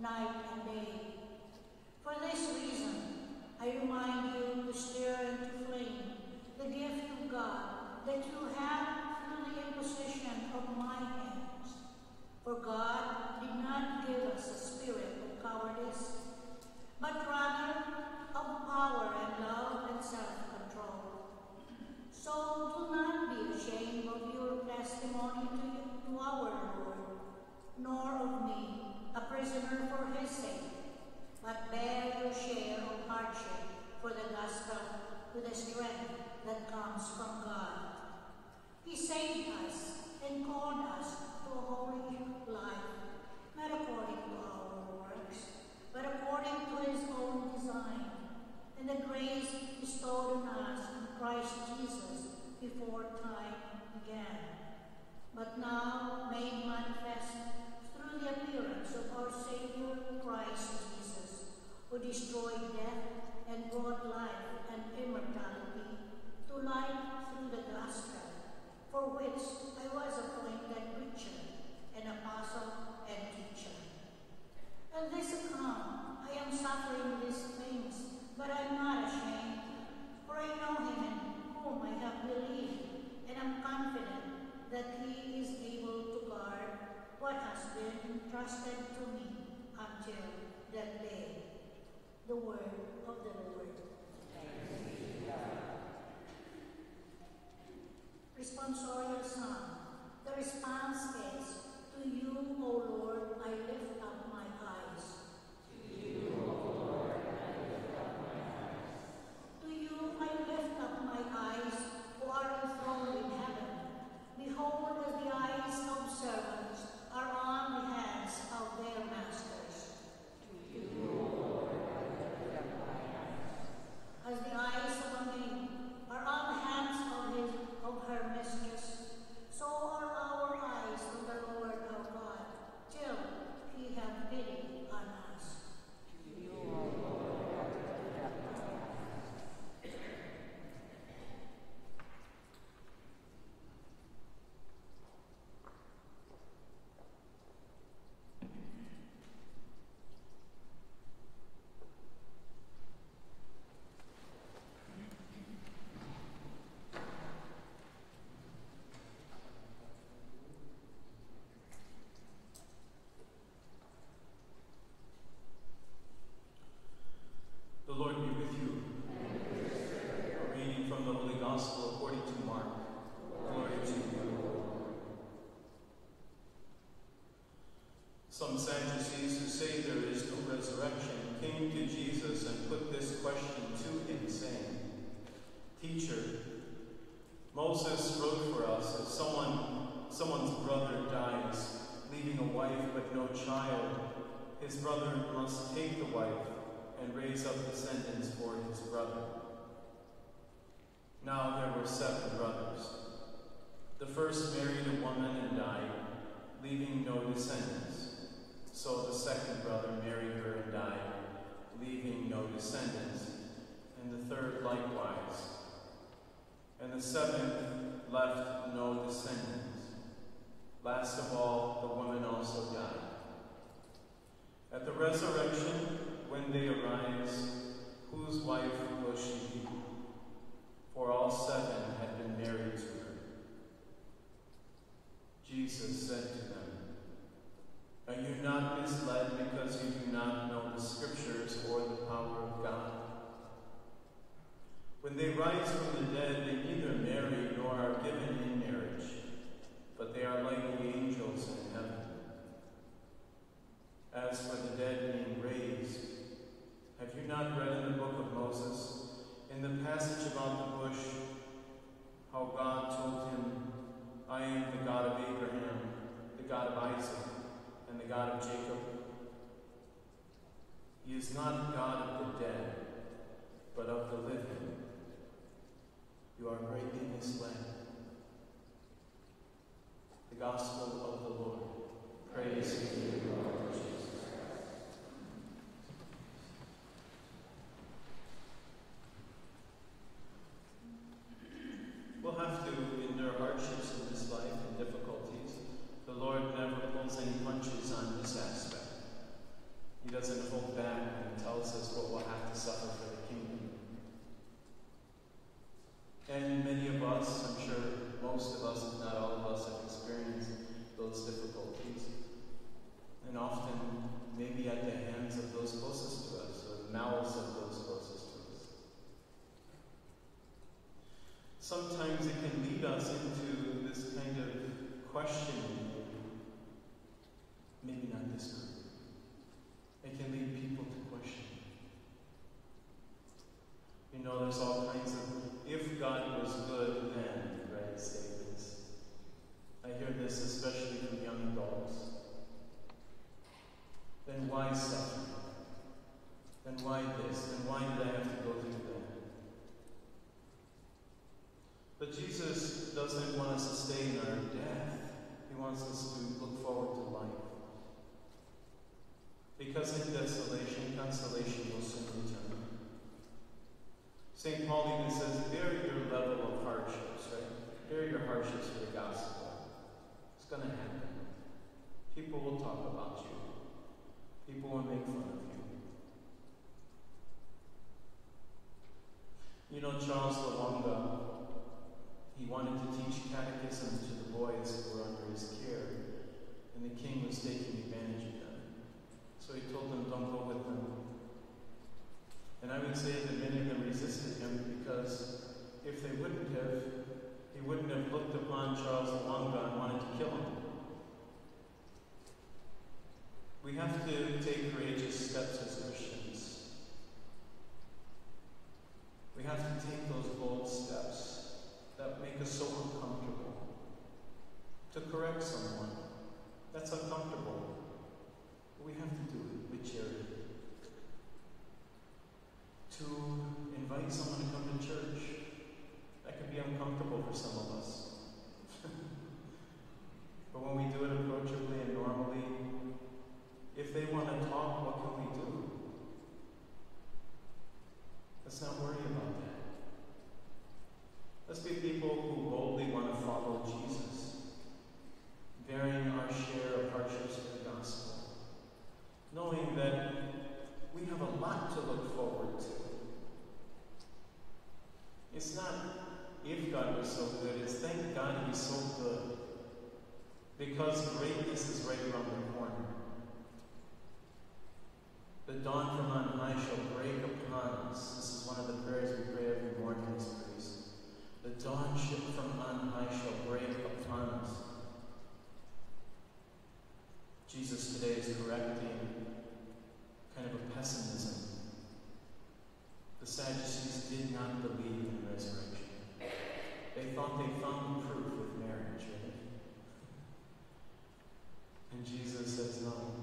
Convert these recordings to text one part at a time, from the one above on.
night and day. For this reason, I remind you to stir into flame the gift of God that you have through the imposition of my hands. For God did not give us a spirit of cowardice, but rather of power and love and self-control. So do not be ashamed of your testimony to, to our Lord, nor of me, a prisoner for his sake, but bear your share of hardship for the gospel with the strength that comes from God. He saved us and called us to a holy life, not according to our works, but according to his own design, and the grace bestowed on us in Christ Jesus before time began, but now made manifest who destroyed death and brought life and immortality to light through the gospel, for which I was appointed preacher and apostle his brother. Now there were seven brothers. The first married a woman and died, leaving no descendants. So the second brother married her and died, leaving no descendants, and the third likewise. And the seventh left no descendants. Last of all, the woman also died. At the resurrection, when they arise, whose wife was she? For all seven had been married to her. Jesus said to them, Are you not misled because you do not know the Scriptures or the power of God? When they rise from the dead, they neither marry nor are given in marriage, but they are like the angels in heaven. As for the dead being raised, have you not read in the book of Moses, in the passage about the bush, how God told him, I am the God of Abraham, the God of Isaac, and the God of Jacob? He is not God of the dead, but of the living. You are greatly misled. The Gospel of the Lord. Praise to you, Lord Jesus. We'll have to endure hardships in this life and difficulties. The Lord never pulls any punches on this aspect. He doesn't hold back and tells us what we'll have to suffer for the kingdom. And many of us, I'm sure most of us, if not all of us, have experienced those difficulties. And often, maybe at the hands of those closest to us, or the mouths of those closest to us. Sometimes it can lead us into this kind of questioning, maybe not this group. It can lead people to question. You know, there's all kinds of if God was good then, right, statements. I hear this especially from young adults. Then why suffer? Then why this? Then why did I have to go through that? But Jesus doesn't want us to stay in our death. He wants us to look forward to life. Because in desolation, consolation will soon return. St. Paul even says, bear your level of hardships, right? Bear your hardships for the gospel. It's going to happen. People will talk about you. People will make fun of you. You know, Charles Lwanga, he wanted to teach catechism to the boys who were under his care, and the king was taking advantage of them. So he told them, don't go with them. And I would say that many of them resisted him because if they wouldn't have, he wouldn't have looked upon Charles Lwanga and wanted to kill him. We have to take courageous steps as Christians. We have to take those bold steps that make us so uncomfortable. To correct someone, The Sadducees did not believe in the resurrection. They thought they found proof with marriage, right? And Jesus says, no,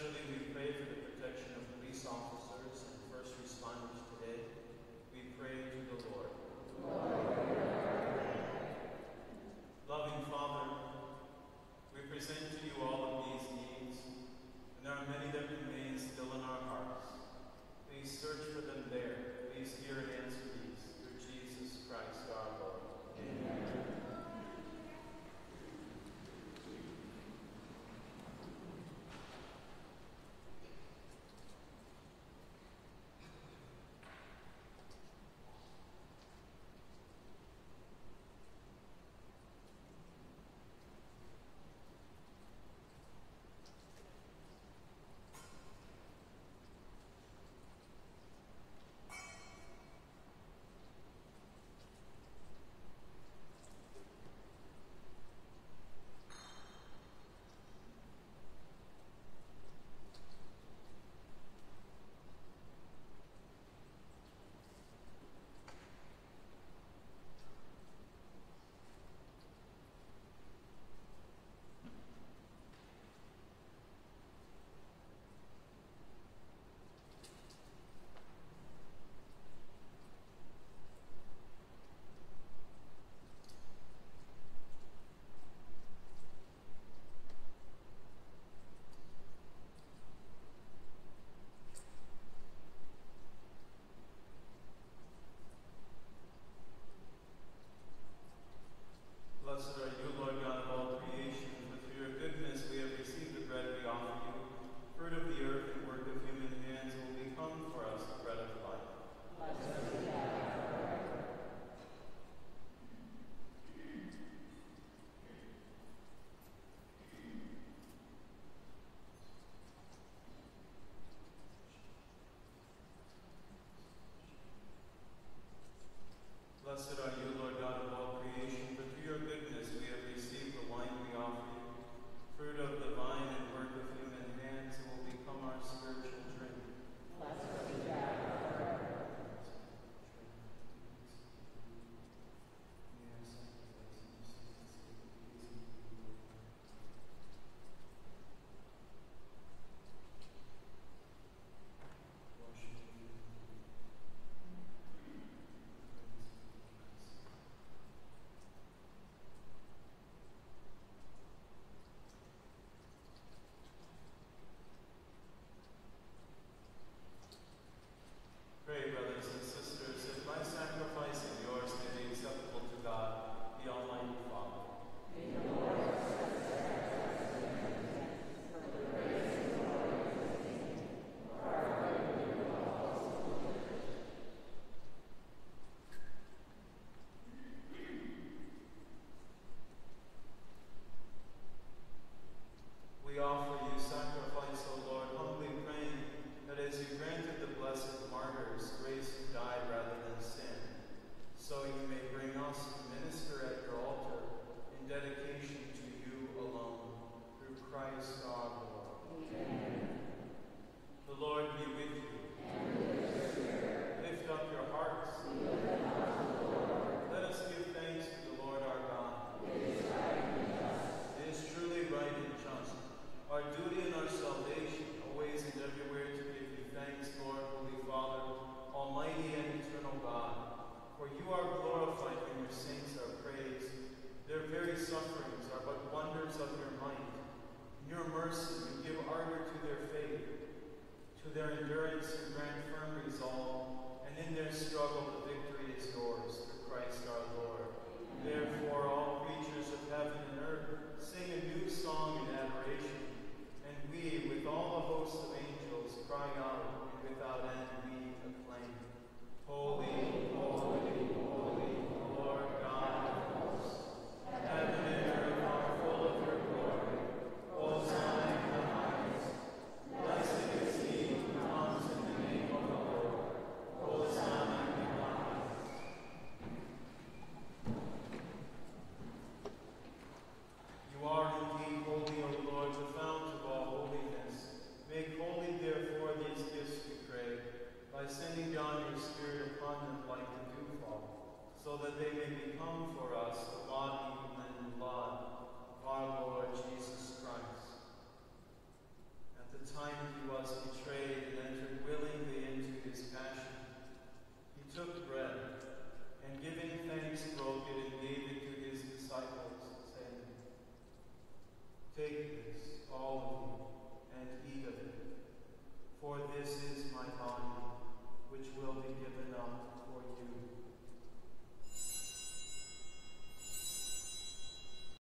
especially we